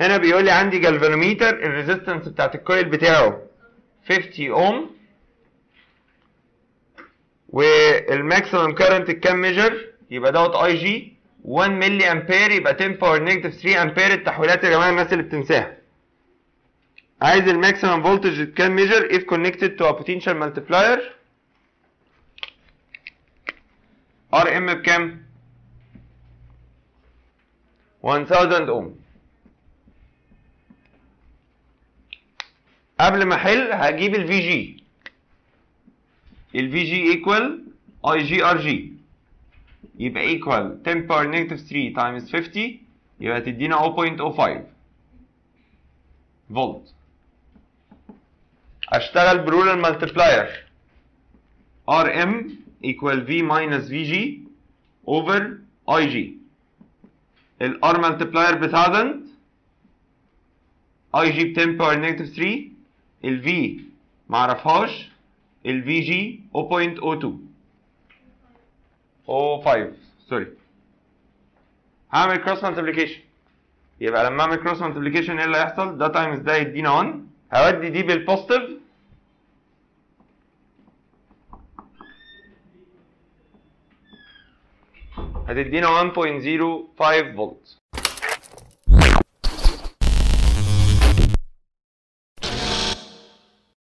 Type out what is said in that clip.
هنا بيقول لي عندي galvanometer ال resistance بتاعت ال coil بتاعه 50 اوم وال maximum current can measure؟ يبقى دوت اي جي 1 ملي امبير يبقى 10 power negative 3 امبير التحويلات يا جماعة الناس اللي بتنساها. عايز ال maximum voltage can measure؟ if connected to a potential multiplier. R m بكام 1000 اوم قبل ما أحل هجيب ال V g ال V g equal I g R g يبقى equal 10 power negative 3 times 50 يبقى تدينا 0.05 فولت اشتغل ب rule ال multiplier R m equal V minus V g over I g ال R multiplier ب 1000 اي جي ب 10 power negative 3 ال V معرفهاش ال V g 0.02 05 sorry هعمل cross multiplication يبقى لما أعمل cross multiplication إيه اللي هيحصل؟ ده times ده يدينا 1 هودي دي بال positive هتدينا 1.05 فولت